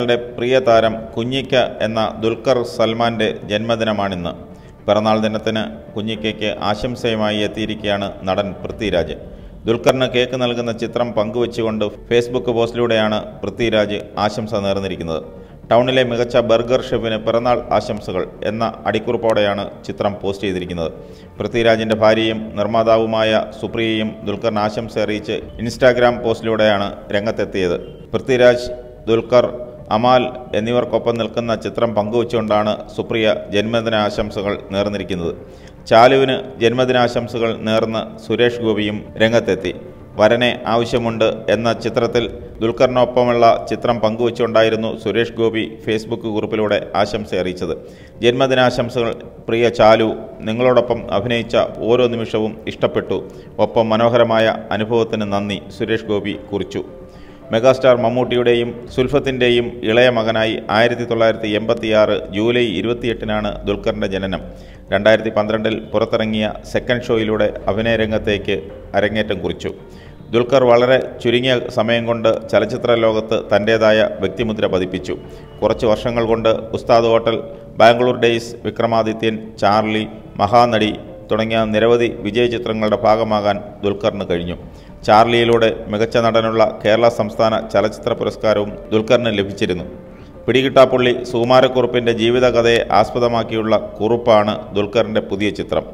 ങ്ങളുടെ പ്രിയ താരം കുഞ്ഞിക്ക എന്ന ദുൽഖർ സൽമാന്റെ ജന്മദിനമാണിന്ന്. പിറന്നാൾ ദിനത്തിന് കുഞ്ഞിക്കയ്ക്ക് ആശംസയുമായി എത്തിയിരിക്കുകയാണ് നടൻ പൃഥ്വിരാജ്. ദുൽഖറിന് കേക്ക് നൽകുന്ന ചിത്രം പങ്കുവച്ചുകൊണ്ട് ഫേസ്ബുക്ക് പോസ്റ്റിലൂടെയാണ് പൃഥ്വിരാജ് ആശംസ നേർന്നിരിക്കുന്നത്. ടൗണിലെ മികച്ച ബർഗർ ഷെഫിന് പിറന്നാൾ ആശംസകൾ എന്ന അടിക്കുറിപ്പോടെയാണ് ചിത്രം പോസ്റ്റ് ചെയ്തിരിക്കുന്നത്. പൃഥ്വിരാജിന്റെ ഭാര്യയും നിർമ്മാതാവുമായ സുപ്രിയയും ദുൽഖറിന് ആശംസ അറിയിച്ച് ഇൻസ്റ്റാഗ്രാം പോസ്റ്റിലൂടെയാണ് രംഗത്തെത്തിയത്. പൃഥ്വിരാജ് ദുൽഖർ അമാൽ എന്നിവർക്കൊപ്പം നിൽക്കുന്ന ചിത്രം പങ്കുവച്ചുകൊണ്ടാണ് സുപ്രിയ ജന്മദിനാശംസകൾ നേർന്നിരിക്കുന്നത്. ചാലുവിന് ജന്മദിനാശംസകൾ നേർന്ന് സുരേഷ് ഗോപിയും രംഗത്തെത്തി. വരനെ ആവശ്യമുണ്ട് എന്ന ചിത്രത്തിൽ ദുൽഖറിനൊപ്പമുള്ള ചിത്രം പങ്കുവച്ചുകൊണ്ടായിരുന്നു സുരേഷ് ഗോപി ഫേസ്ബുക്ക് കുറിപ്പിലൂടെ ആശംസ അറിയിച്ചത്. ജന്മദിനാശംസകൾ പ്രിയ ചാലു നിങ്ങളോടൊപ്പം അഭിനയിച്ച ഓരോ നിമിഷവും ഇഷ്ടപ്പെട്ടു. ഒപ്പം മനോഹരമായ അനുഭവത്തിന് നന്ദി സുരേഷ് ഗോപി കുറിച്ചു. മെഗാസ്റ്റാർ മമ്മൂട്ടിയുടെയും സുൽഫത്തിന്റെയും ഇളയ മകനായി ആയിരത്തി തൊള്ളായിരത്തി എൺപത്തിയാറ് ജൂലൈ ഇരുപത്തിയെട്ടിനാണ് ദുൽഖറിന്റെ ജനനം. രണ്ടായിരത്തി പന്ത്രണ്ടിൽ പുറത്തിറങ്ങിയ സെക്കൻഡ് ഷോയിലൂടെ അഭിനയ രംഗത്തേക്ക് അരങ്ങേറ്റം കുറിച്ചു. ദുൽഖർ വളരെ ചുരുങ്ങിയ സമയം കൊണ്ട് ചലച്ചിത്ര ലോകത്ത് തന്റേതായ വ്യക്തിമുദ്ര പതിപ്പിച്ചു. കുറച്ച് വർഷങ്ങൾ കൊണ്ട് Ustad hotel Bangalore days Vikramadithyan Charlie Mahanati തുടങ്ങിയ നിരവധി വിജയ ചിത്രങ്ങളുടെ ഭാഗമാകാൻ ദുൽഖറിന് കഴിഞ്ഞു. ചാർലിയിലൂടെ മികച്ച നടനുള്ള കേരള സംസ്ഥാന ചലച്ചിത്ര പുരസ്കാരവും ദുൽഖറിന് ലഭിച്ചിരുന്നു. പിടികിട്ടാപ്പുള്ളി സുകുമാരക്കുറുപ്പിന്റെ ജീവിതകഥയെ ആസ്പദമാക്കിയുള്ള കുറുപ്പാണ് ദുൽഖറിന്റെ പുതിയ ചിത്രം.